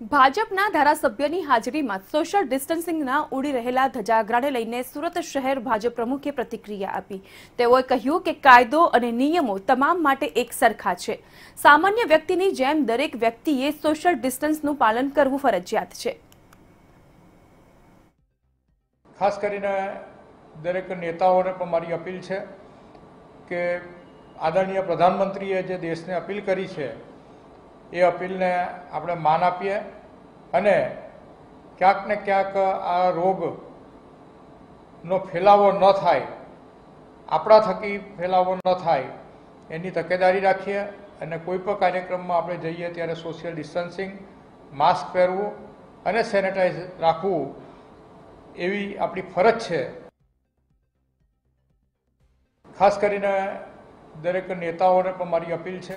ભાજપના ધારાસભ્યની હાજરીમાં સોશિયલ ડિસ્ટન્સિંગના ઉડી રહેલા ધજાગરાને લઈને સુરત શહેર ભાજપ પ્રમુખે પ્રતિક્રિયા આપી. તેઓએ કહ્યું કે કાયદો અને નિયમો તમામ માટે એક સરખા છે. સામાન્ય વ્યક્તિની જેમ દરેક વ્યક્તિએ સોશિયલ ડિસ્ટન્સનું પાલન કરવું ફરજિયાત છે. ખાસ કરીને દરેક નેતાઓને પણ મારી અપીલ છે કે આદરણીય પ્રધાનમંત્રીએ જે દેશને અપીલ કરી છે એ અપીલને આપણે માન આપીએ અને ક્યાંક ને ક્યાંક આ રોગનો ફેલાવો ન થાય, આપણા થકી ફેલાવો ન થાય, એની તકેદારી રાખીએ અને કોઈ પણ કાર્યક્રમમાં આપણે જઈએ ત્યારે સોશિયલ ડિસ્ટન્સિંગ માસ્ક પહેરવું અને સેનેટાઈઝ રાખવું એવી આપણી ફરજ છે. ખાસ કરીને દરેક નેતાઓને પણ મારી અપીલ છે.